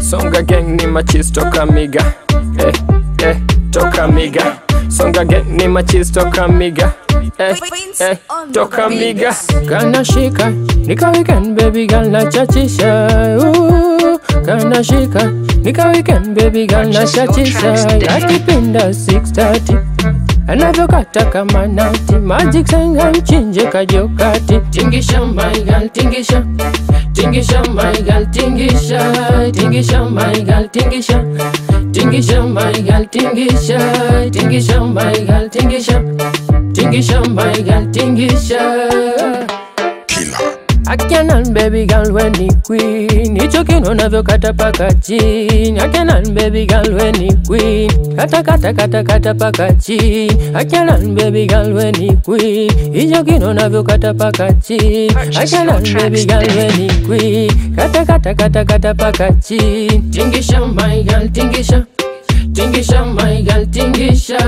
Songa gang ni machis toka miga. Eh, eh, toka miga. Songa gang ni machis toka miga. Eh, eh, toka miga. Kana shika nika weekend baby girl na chachisha Ooh, Kana shika nika weekend baby girl na chachisha Akipinda 630 anavyokata kama nati magic sanga mchinje kajokati tingisha my girl tingisha tingisha my girl tingisha tingisha my girl tingisha tingisha my girl tingisha tingisha my girl tingisha tingisha my girl tingisha Akianan baby girl we ni queen. Hicho kino navyokata paka chini. Akianan baby girl we ni queen. Kata kata kata kata paka chini. Akianan baby girl we ni queen. Hicho kino navyokata paka chini. Akianan baby girl we ni queen. Kata kata kata kata paka chini. Tingisha my girl tingisha. Tingisha my girl tingisha.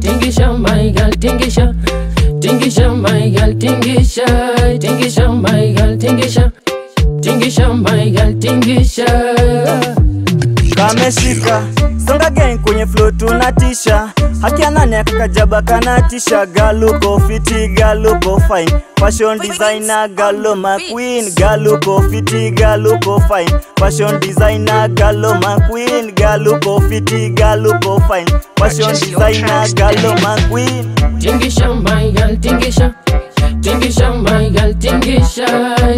Tingisha my girl tingisha. Tingisha my girl tingisha. Tingisha my girl tingisha Tingisha my girl tingisha. Kameshika songa gang kwenye flow tunatisha. Haki ya nani akakajaba kanatisha? Galuko fiti galuko fine. Fashion designer galo mcqueen galuko fiti galuko fine. Fashion designer galo mcqueen galuko fiti galuko fine. Fashion designer galo mcqueen Tingisha my girl tingisha. Tingisha my girl tingisha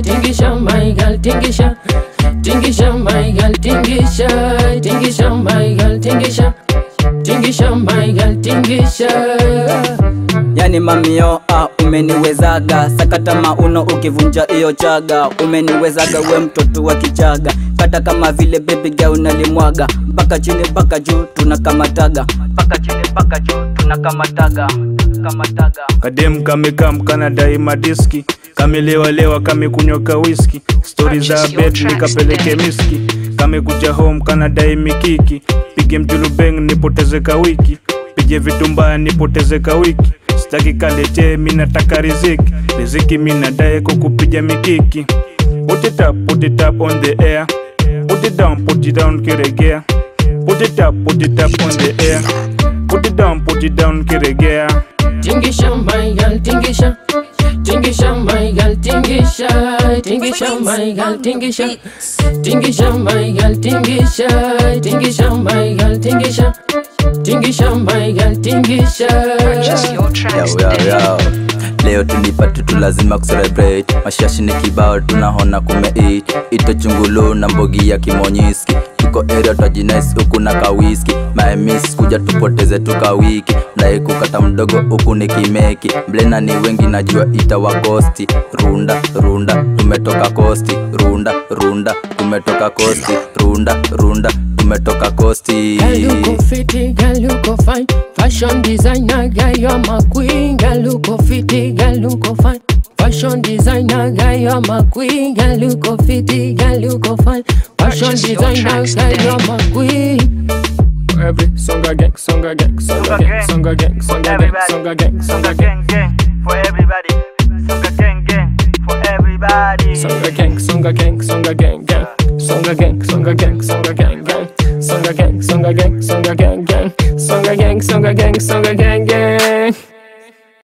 Tingisha my girl tingisha. Tingisha my girl tingisha. Tingisha my girl tingisha. Tingisha my girl tingisha. Yani mamio ah, umeniwezaga. Sakata mauno ukivunja iyo chaga. Umeniwezaga we mtoto wa kichaga. Kata kama vile baby girl unalimwaga. Mpaka chini mpaka juu tunakamataga. Mpaka chini mpaka juu tunakamataga. Kamataga kadem kamekam kanadai madiski kamelewalewa kamekunyoka wiski whisky stori za bet nikapeleke miski. Kamekuja home kanadai mikiki. Pige mjulubeng nipotezeka wiki. Pige vitu mbaya nipoteze ka wiki. Sitaki kalete minataka riziki. Riziki minadae kukupiga mikiki. Put it up put it up on the air. Put it down put it down kiregea. Put it up put it up on the air. Put it down put it down kiregea. Tingisha mbaya tingisha Tingisha my girl tingisha Tingisha my girl tingisha. Tingisha my girl tingisha Tingisha my girl tingisha. Tingisha my girl tingisha. Yo, yo, yo. leo tulipatu tu lazima kucelebrate mashashi ni kibao tunahona kumeit ito chungulu na mbogi ya kimonyiski tuko area twajinais huku na kawiski maemis kuja tupoteze tukawiki mdai kukata mdogo huku ni kimeki. Mblena ni wengi najua itawakosti runda runda tumetoka kosti. Runda runda tumetoka kosti. Runda runda tumetoka kosti. Girl you go girl you go fine. Fashion designer, girl you're my queen. Girl you go girl you go fine Fashion designer guy, you're my queen. Girl, you go fit, girl, you go fine. Fashion designer guy, you're my queen. Every songa gang, songa gang, songa gang, songa gang, songa gang, songa gang, songa gang, gang for everybody. Songa gang, gang for everybody. Songa gang, songa gang, songa gang, gang. Songa gang, songa gang, songa gang, gang. Songa gang, songa gang, songa gang, gang. Songa gang, songa gang, songa gang, gang.